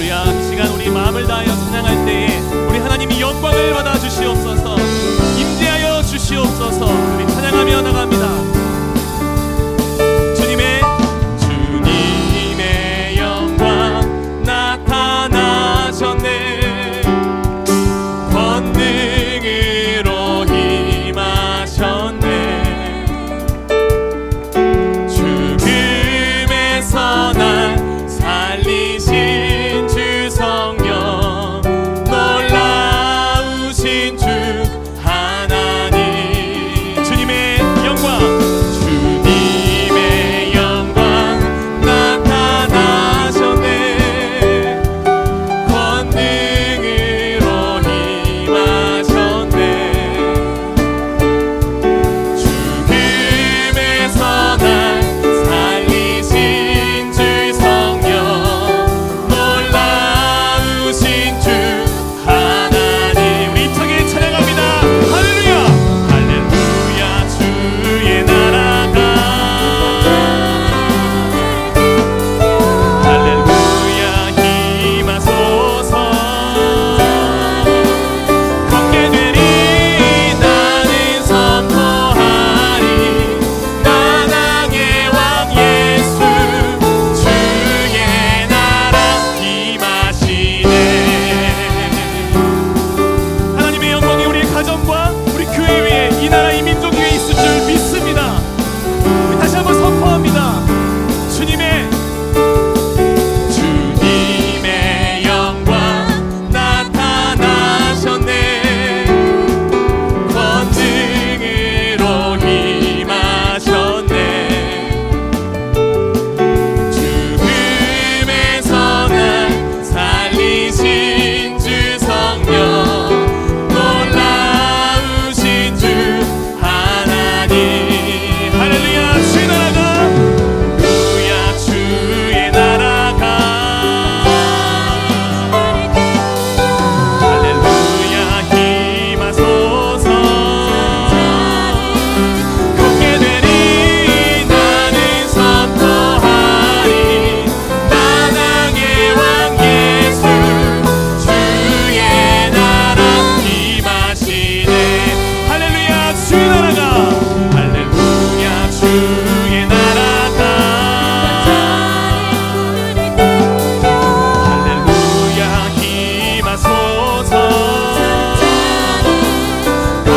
할렐루야. 이 시간 우리 마음을 다하여 찬양할 때에 우리 하나님이 영광을 받아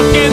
walking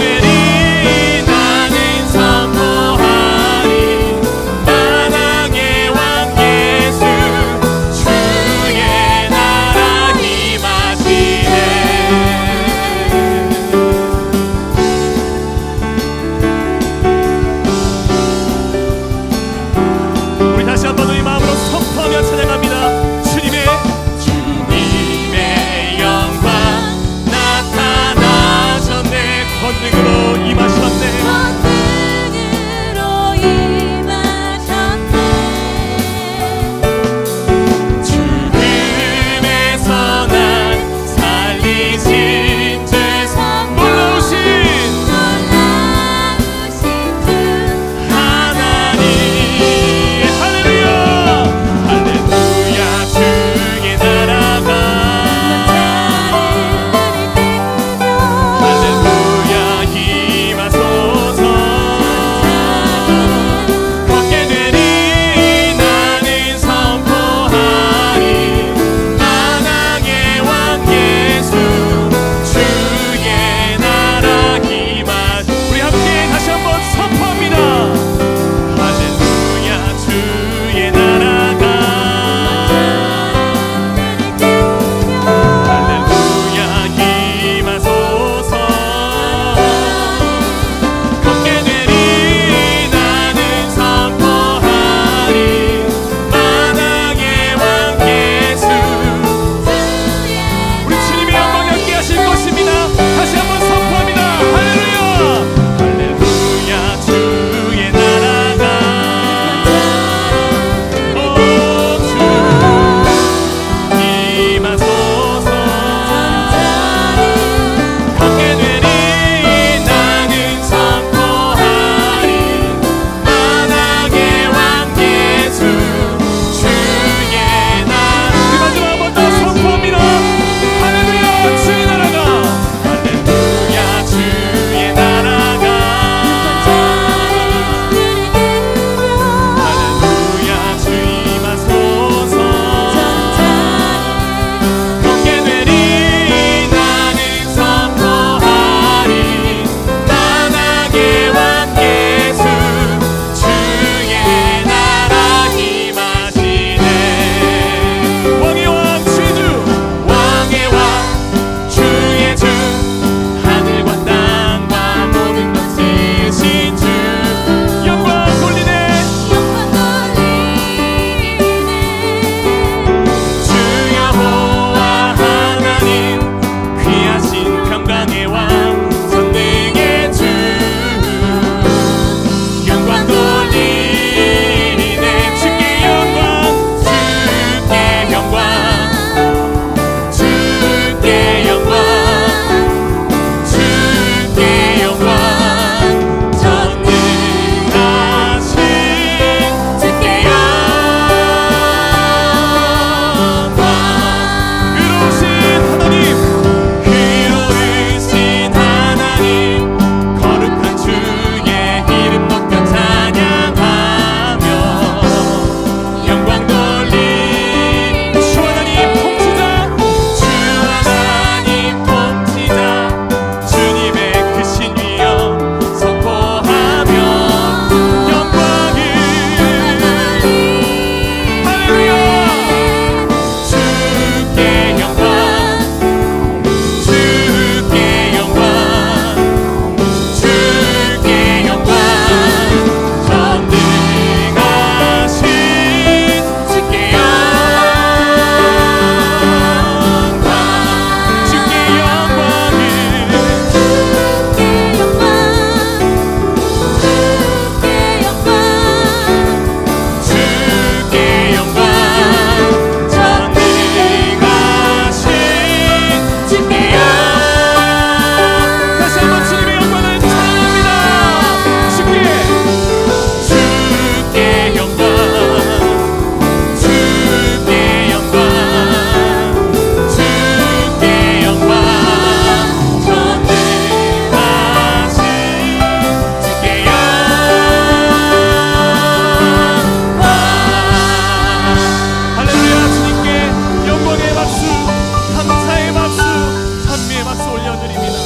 올려드립니다.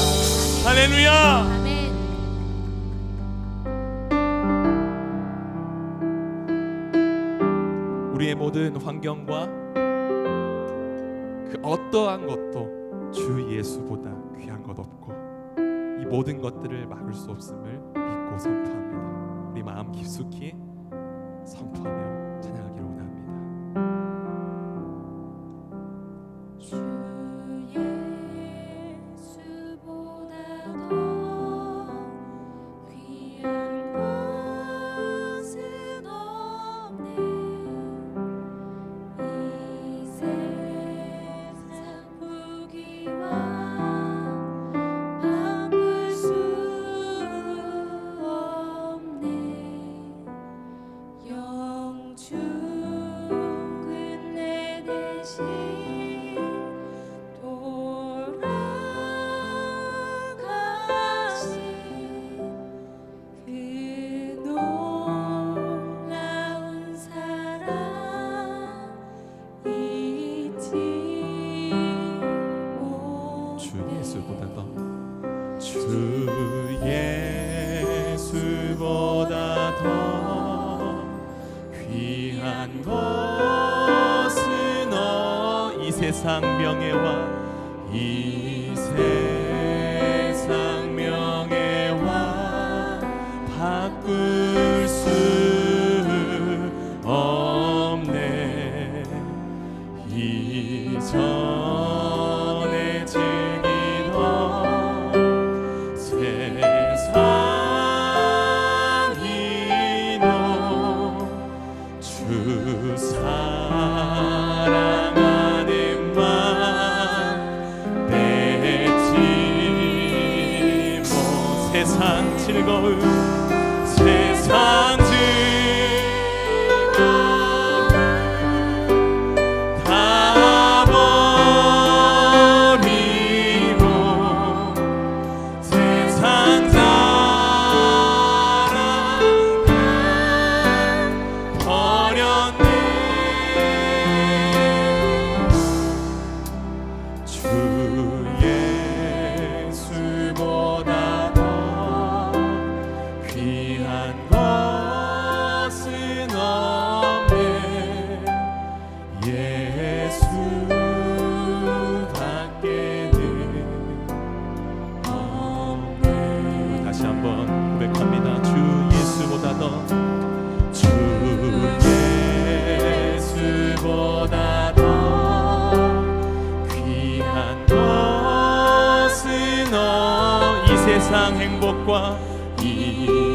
할렐루야. 우리의 모든 환경과 그 어떠한 것도 주 예수보다 귀한 것 없고 이 모든 것들을 막을 수 없음을 믿고 선포합니다. 우리 마음 깊숙이 선포하며 예수보다 더주 예수보다 더 귀한 것은 어, 너이 세상 명예와 이 세상 세상 행복과 이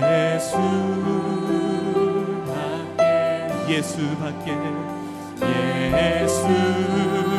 예수밖에 예수밖에 예수.